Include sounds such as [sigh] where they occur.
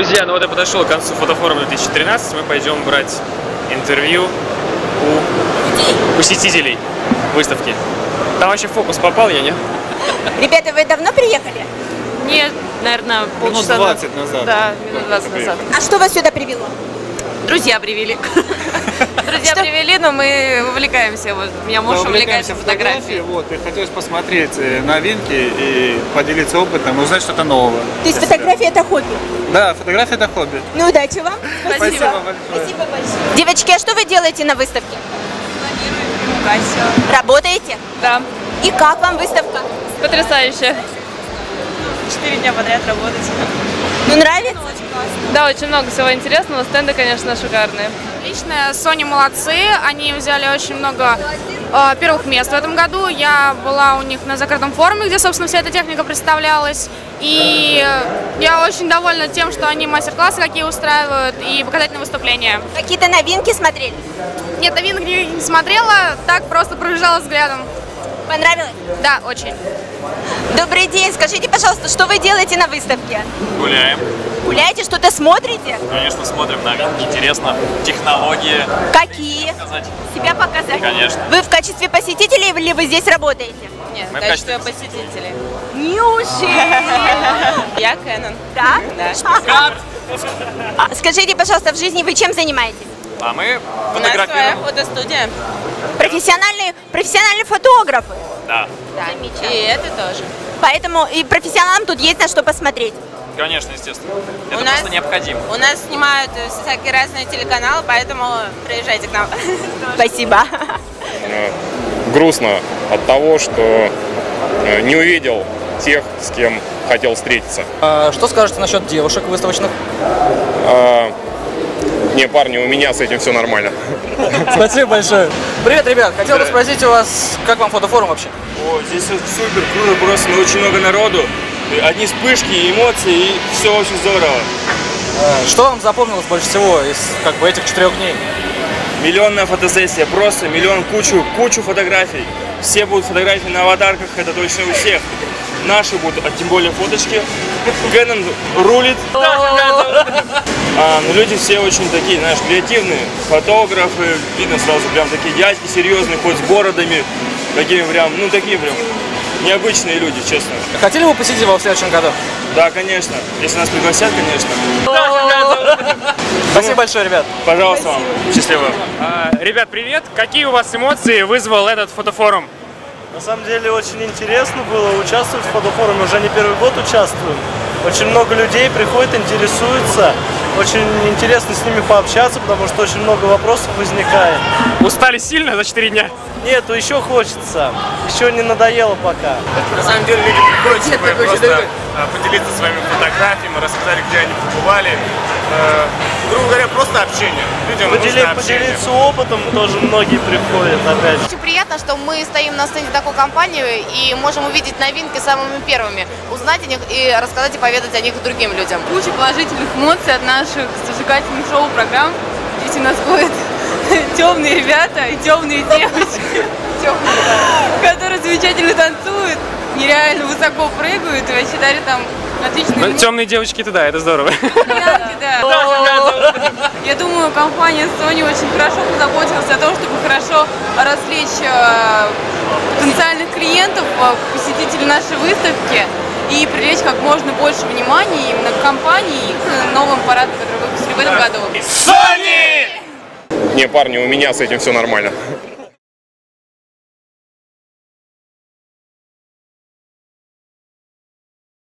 Друзья, ну вот я подошел к концу фотофорума 2013. Мы пойдем брать интервью у посетителей выставки. Там вообще фокус попал, я не? Ребята, вы давно приехали? Нет, наверное, Минут полчаса 20 назад. Да, минут 20 назад. А что вас сюда привело? Друзья привели. Друзья Что? привели, но мы увлекаемся. Вот, у меня муж увлекается фотографией, фотографией. вот, и хотелось посмотреть э, новинки и поделиться опытом, узнать что-то новое. То есть фотография это хобби? Да, фотография это хобби. Ну, удачи вам. Спасибо большое. Спасибо большое. Девочки, а что вы делаете на выставке? Работаете? Да, И как вам выставка? потрясающе. Четыре дня подряд работать. Ну, нравится? Да, очень много всего интересного. Стенды, конечно, шикарные. Лично Sony молодцы, они взяли очень много э, первых мест в этом году. Я была у них на закрытом форуме, где, собственно, вся эта техника представлялась. И я очень довольна тем, что они мастер-классы какие устраивают и показательные выступления. Какие-то новинки смотрели? Нет, новинок не смотрела, так просто пробежала взглядом. Понравилось? Да, очень. Добрый день. Скажите, пожалуйста, что вы делаете на выставке? Гуляем. Гуляете, что-то смотрите? Конечно, смотрим новинки, интересно. Технологии. Какие? Сказать. Себя показать? Конечно. Вы в качестве посетителей или вы здесь работаете? Нет, Мы в качестве посетителей. Неужели? [laughs] Я Кэнон. Да? Да. А, Скажите, пожалуйста, в жизни вы чем занимаетесь? А мы У нас своя фотографируем. фотостудия. Профессиональные, профессиональные фотографы. Да, И это тоже. Поэтому и профессионалам тут есть на что посмотреть. Конечно, естественно. Это У нас- просто необходимо. У нас снимают э, всякие разные телеканалы, поэтому приезжайте к нам. [laughs] Спасибо. э, грустно от того, что э, не увидел тех, с кем хотел встретиться. А Что скажете насчет девушек выставочных? А, Не, парни, у меня с этим все нормально. [laughs] Спасибо большое. Привет, ребят. Хотел бы спросить у вас, как вам фотофорум вообще? О, здесь вот супер, круто, просто очень много народу. Одни вспышки, эмоции, и все очень здорово. Что вам запомнилось больше всего из как бы этих четырех дней? Миллионная фотосессия, просто миллион, кучу, кучу фотографий. Все будут фотографии на аватарках, это точно у всех. Наши будут, а тем более фоточки. Кэнон рулит. А, ну люди все очень такие, знаешь, креативные. Фотографы, видно сразу прям такие дядьки серьезные, хоть с бородами. Такие прям, ну такие прям необычные люди, честно. Хотели бы посетить его в следующем году? Да, конечно. Если нас пригласят, конечно. Спасибо большое, ребят. Пожалуйста вам. Счастливо. А, ребят, привет! Какие у вас эмоции вызвал этот фотофорум? На самом деле очень интересно было участвовать в фотофоруме, уже не первый год участвуем. Очень много людей приходит, интересуются. Очень интересно с ними пообщаться, потому что очень много вопросов возникает. Устали сильно за 4 дня? Нету, еще хочется. Еще не надоело пока. На самом деле люди приходят, чтобы просто а, поделиться своими фотографиями, рассказать, где они побывали. Э, Грубо говоря, просто общение. Людям Подели- нужно общение. поделиться опытом тоже многие приходят опять. Очень приятно, что мы стоим на стенде такой компании и можем увидеть новинки самыми первыми, узнать о них и рассказать и поведать о них другим людям. Куча положительных эмоций от наших зажигательных шоу-программ. Здесь у нас ходят [laughs] темные ребята и темные девочки, [laughs] которые замечательно танцуют, нереально высоко прыгают и вообще дарят там отличные Ну, темные девочки это да, это здорово. Да. [laughs] Я думаю, компания Sony очень хорошо позаботилась о том, чтобы хорошо развлечь э, потенциальных клиентов, э, посетителей нашей выставки и привлечь как можно больше внимания именно к компании и к новым парадам, которые выпустили в этом году. Не, парни, у меня с этим все нормально.